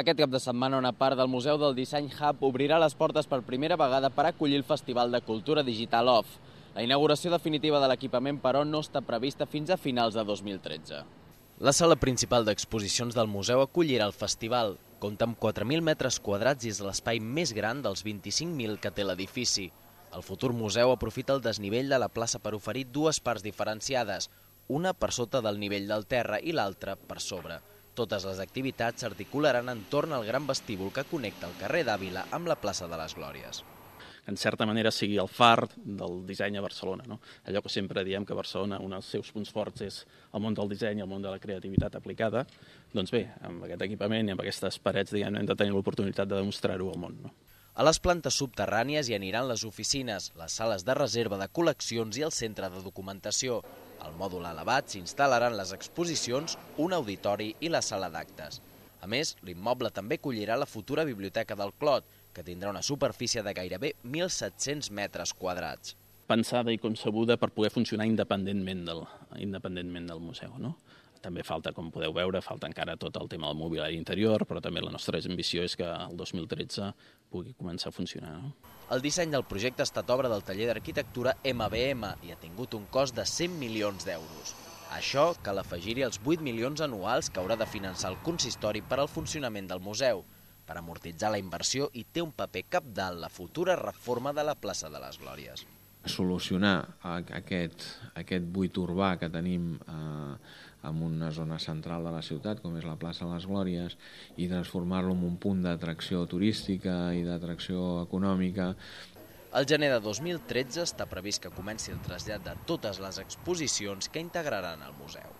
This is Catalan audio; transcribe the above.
Aquest cap de setmana una part del Museu del Disseny Hub obrirà les portes per primera vegada per acollir el Festival de Cultura Digital OFF. La inauguració definitiva de l'equipament, però, no està prevista fins a finals de 2013. La sala principal d'exposicions del museu acollirà el festival. Compta amb 4.000 metres quadrats i és l'espai més gran dels 25.000 que té l'edifici. El futur museu aprofita el desnivell de la plaça per oferir dues parts diferenciades, una per sota del nivell del terra i l'altra per sobre. Totes les activitats s'articularan entorn al gran vestíbul que connecta el carrer d'Àvila amb la plaça de les Glòries en certa manera sigui el far del disseny a Barcelona. No? Allò que sempre diem que Barcelona, un dels seus punts forts és el món del disseny, el món de la creativitat aplicada, doncs bé, amb aquest equipament i amb aquestes parets diguem, hem de tenir l'oportunitat de demostrar-ho al món. No? A les plantes subterrànies hi aniran les oficines, les sales de reserva de col·leccions i el centre de documentació. Al mòdul elevat s'instal·laran les exposicions, un auditori i la sala d'actes. A més, l'immoble també acollirà la futura Biblioteca del Clot, que tindrà una superfície de gairebé 1.700 metres quadrats. Pensada i concebuda per poder funcionar independentment del, independentment del museu. No? També falta, com podeu veure, falta encara tot el tema del mobiliari interior, però també la nostra ambició és que el 2013 pugui començar a funcionar. No? El disseny del projecte ha estat obra del taller d'arquitectura MBM i ha tingut un cost de 100 milions d'euros. Això cal afegir-hi els 8 milions anuals que haurà de finançar el consistori per al funcionament del museu, per amortitzar la inversió i té un paper capdalt la futura reforma de la plaça de les Glòries solucionar aquest, aquest buit urbà que tenim eh, en una zona central de la ciutat, com és la plaça de les Glòries, i transformar-lo en un punt d'atracció turística i d'atracció econòmica. El gener de 2013 està previst que comenci el trasllat de totes les exposicions que integraran el museu.